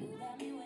you me